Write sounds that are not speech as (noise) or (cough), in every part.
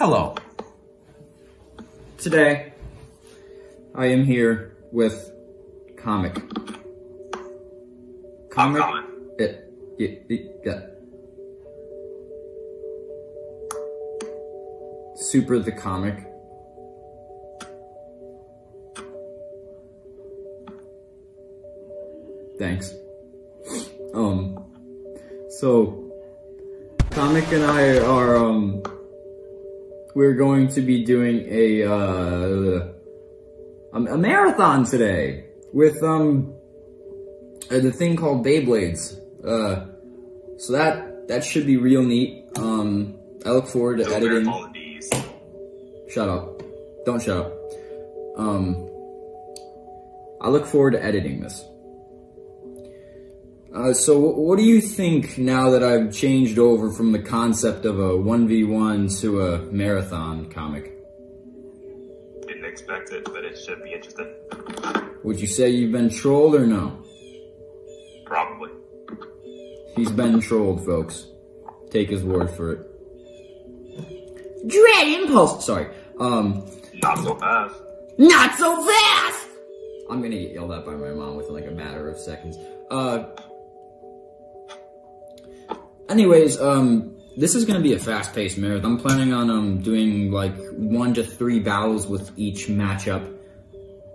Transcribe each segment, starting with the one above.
Hello. Today, I am here with comic. Comic. It, it, it, yeah. Super the comic. Thanks. Um, so, Comic and I are, um, we're going to be doing a, uh, a, a marathon today with, um, uh, the thing called Beyblades. Uh, so that, that should be real neat. Um, I look forward to editing. marathon of these. Shut up. Don't shut up. Um, I look forward to editing this. Uh, so what do you think now that I've changed over from the concept of a 1v1 to a marathon comic? Didn't expect it, but it should be interesting. Would you say you've been trolled or no? Probably. He's been trolled, folks. Take his word for it. Dread Impulse! Sorry. Um, Not so fast. Not so fast! I'm gonna get yelled at by my mom within like a matter of seconds. Uh. Anyways, um, this is gonna be a fast-paced marathon. I'm planning on um doing like one to three battles with each matchup,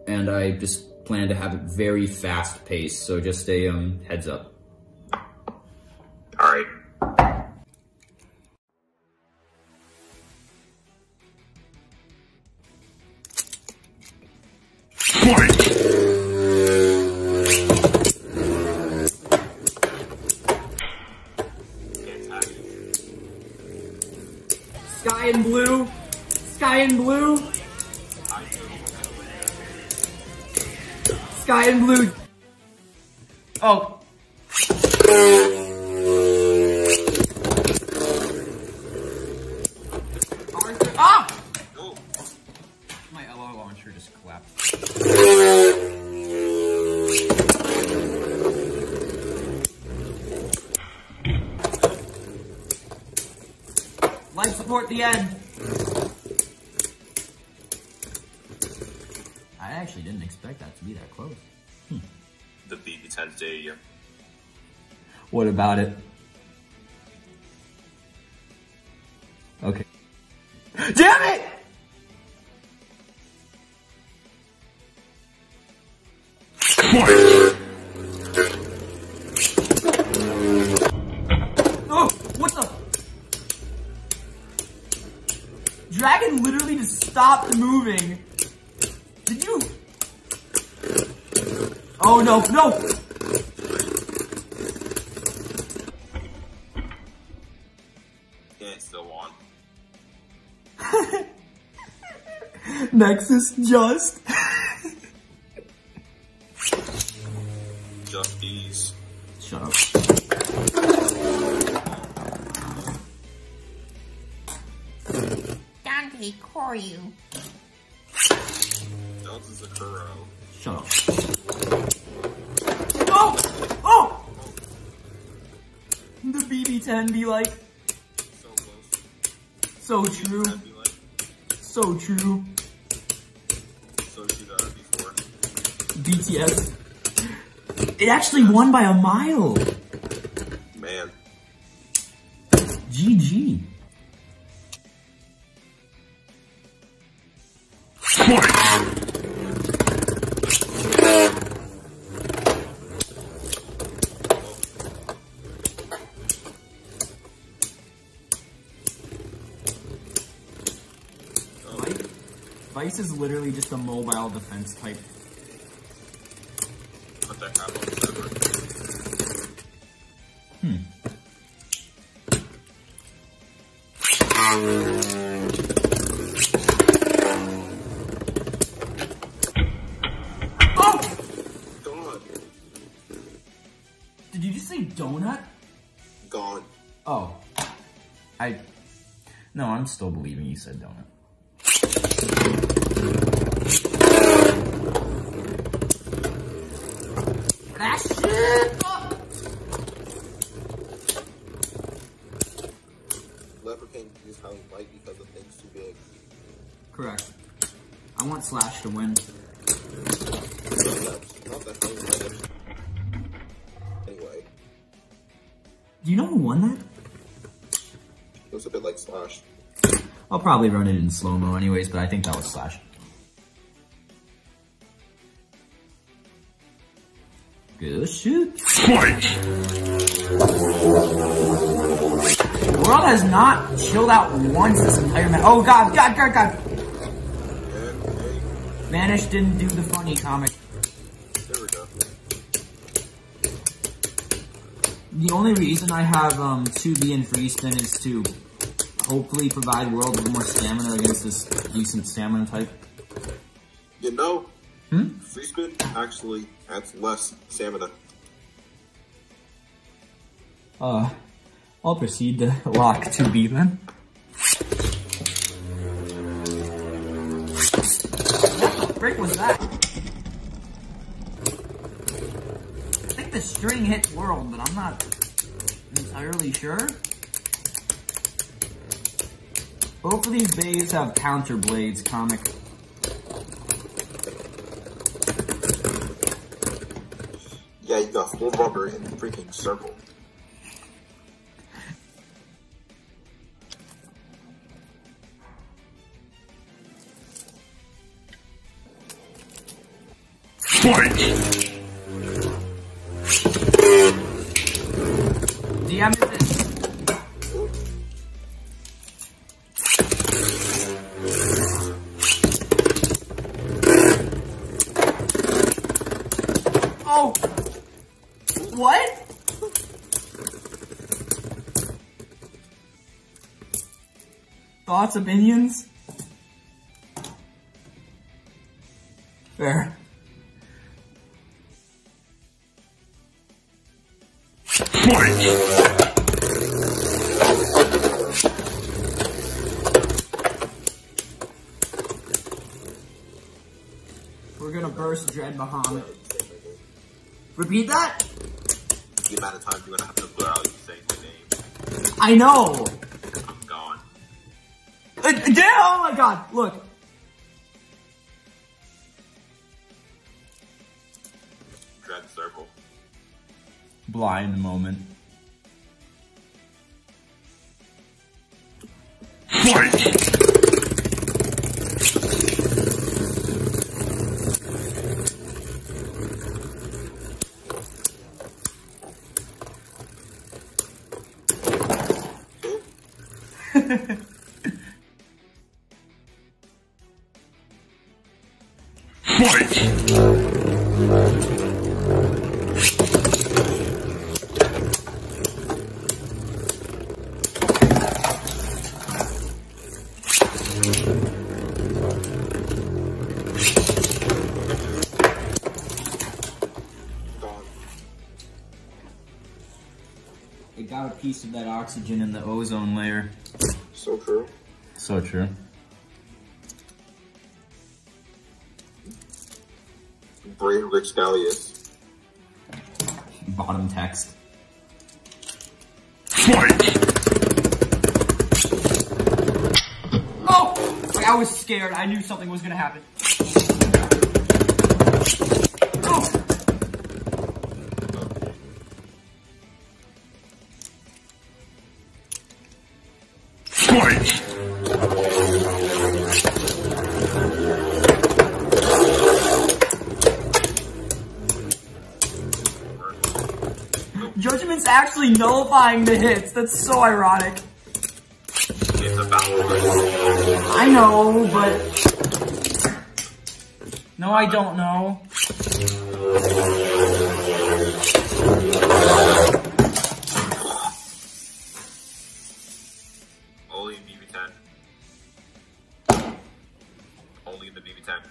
and I just plan to have it very fast-paced. So just a um heads up. Blue, sky and blue, sky and blue. Oh. Ah! My LO launcher just collapsed. Life support the end. Actually didn't expect that to be that close. Hmm. the BB10 Stadium. What about it? Okay. Damn it! Oh, what the? Dragon literally just stopped moving. Did you? Oh no, no! Yeah, it's still on. (laughs) Nexus just. Just these. Shut up. Dante Koryu. Delta Zakuro. Shut up. 10 be like? So close. So true. Like? So true. So true that before. BTS. It actually won by a mile. Vice is literally just a mobile defense type. Put that cap on server. Hmm. Oh! Gone. Did you just say donut? Gone. Oh. I. No, I'm still believing you said donut. That shit! Leopard can't how light because of things too big. Correct. I want Slash to win. That's not that hard. Anyway, Do you know who won that? it was a bit like Slash. I'll probably run it in slow mo anyways, but I think that was Slash. Good shoot. World has not chilled out once this entire match. Oh god, god, god, god. Vanish didn't do the funny comic. there we go. The only reason I have um 2B and free is to hopefully provide World with more stamina against this decent stamina type. You know, Hmm? free spin actually adds less stamina. Uh, I'll proceed to lock 2B then. What the frick was that? I think the string hits World, but I'm not entirely sure. Both of these bays have counter blades, comic. Yeah, you got full rubber in the freaking circle. DM is it? Oh! Thoughts, opinions? Fair. We're gonna burst Dread Bahamut. Repeat that? The amount of time you're gonna have to blur out you saying the name. I know! I'm gone. Damn! Oh my god! Look. Dread circle. Blind moment. Got a piece of that oxygen in the ozone layer. So true. So true. Brain Rich Gallius. Bottom text. Oh! Like, I was scared. I knew something was gonna happen. Nullifying the hits. That's so ironic. It's about I know, but. No, I don't know. only in BB10. Only in the BB10.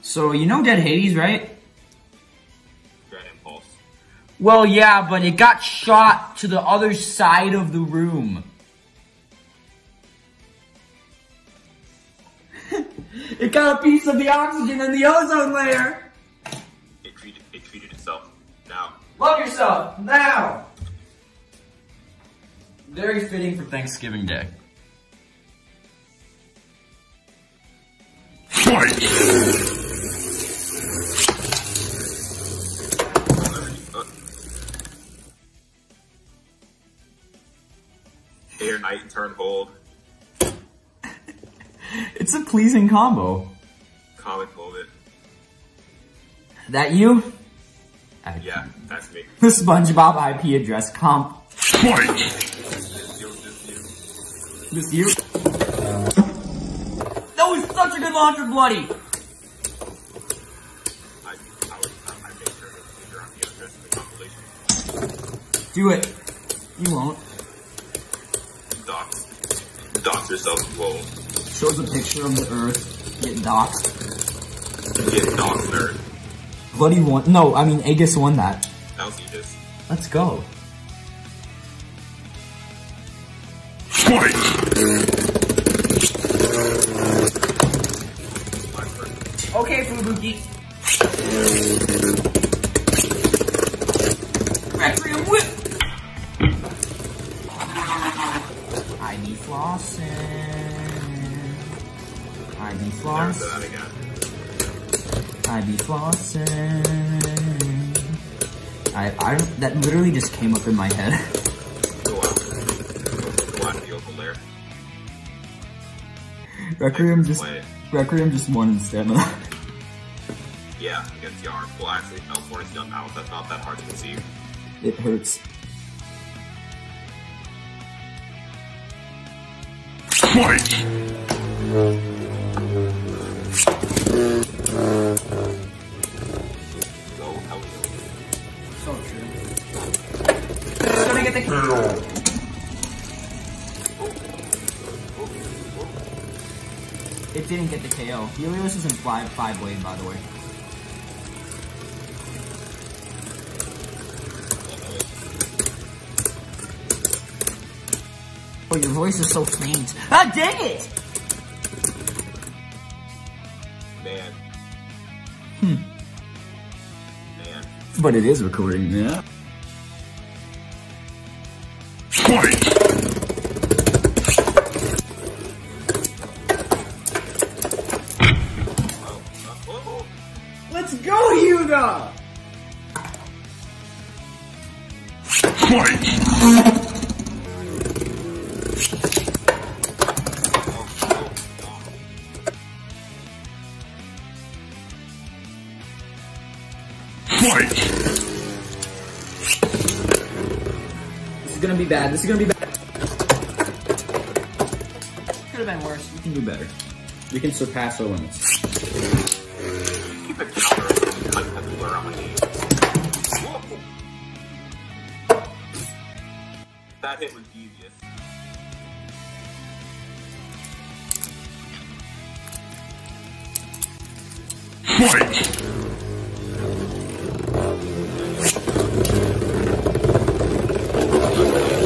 So, you know Dread Hades, right? Dread Impulse. Well, yeah, but it got shot to the other side of the room. (laughs) it got a piece of the oxygen in the ozone layer. It treated it treated itself. Now, Love yourself, now! Very fitting for Thanksgiving Day. Uh, Air Knight, turn hold, (laughs) It's a pleasing combo. comic moment. That you? I- Yeah, that's me. The SpongeBob IP address comp. This you, this you. That was such a good launcher, Bloody! I, I, would, I, I sure to figure out the address of the compilation. Do it. You won't. Docs yourself, well, Shows a picture of the Earth. Get doxed. get docs nerd. Bloody won. No, I mean, Aegis won that. That was Aegis. Let's go. My first. Okay, Fubuki. In my head. Go out. Go out to the open lair. Requiem just, Play. Requiem just won in stamina. (laughs) Yeah, against Yar. Well, actually, no, Fortnite's done now. That's not that hard to conceive. it hurts. Go, didn't get the KO. Helios is in five five blade, by the way. Oh, your voice is so faint. Ah, dang it! Man. Hmm. Man. But it is recording, yeah. Yuga! oh, oh. This is gonna be bad. This is gonna be bad. Could have been worse. We can do better. We can surpass our limits. Keep it counter. That hit was devious.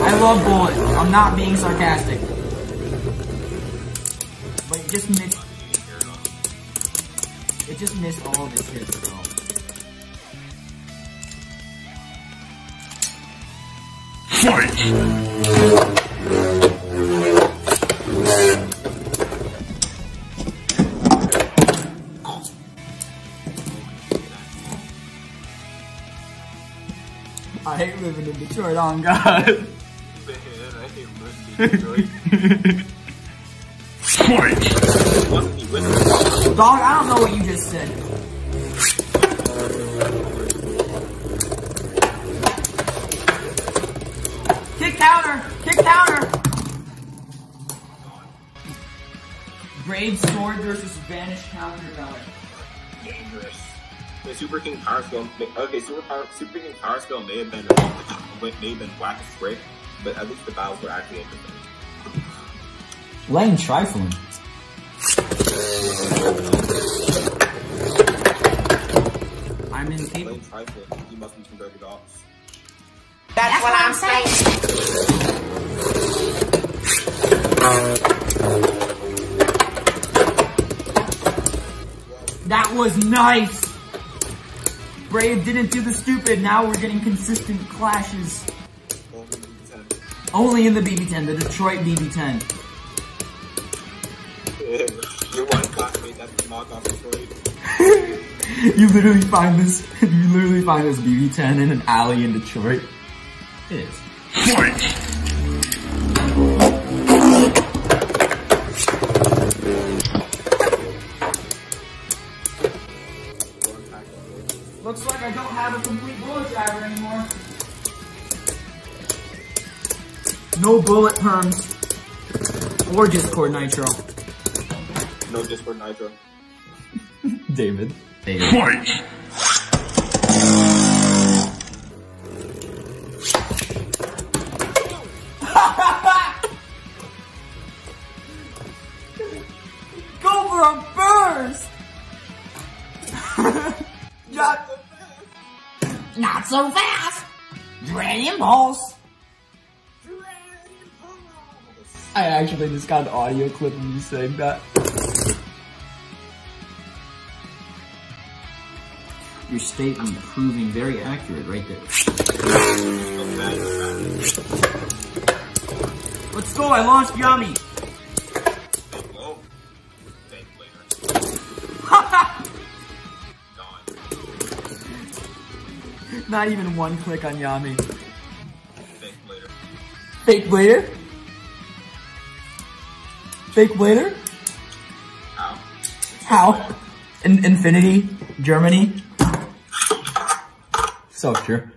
I love bullets. I'm not being sarcastic. But it just missed. It just missed all of its hits, bro. I hate living in Detroit, on God. Man, I hate listening to Detroit. Wasn't he whistling? Dog, I don't know what you just said. Kick counter! Kick counter! Brave sword versus Vanish counter guy. dangerous. The Super King Power Skill. Okay, Super Power, Super King Power Skill may have been may have been whack as frick, but at least the battles were actually interesting. Lane trifling. I'm incapable. Lane trifling. He must be from Dirty Dogs. That's what I'm saying. That was nice! Brave didn't do the stupid, now we're getting consistent clashes. Only the Only in the BB-10, the Detroit BB-10. 10. (laughs) Your one classmate that's not off Detroit. (laughs) you literally find this, (laughs) you literally find this BB-10 in an alley in Detroit. It is. Looks like I don't have a complete bullet driver anymore. No bullet perms. Or Discord Nitro. No Discord Nitro. (laughs) David. Go so fast! Dragon Impulse! I actually just got an audio clip of you saying that. Your statement proving very accurate right there. Let's go, I launched Yummy! Not even one click on Yami. Fake Blader? Fake Blader? Ow. How? In Infinity? Germany? So true.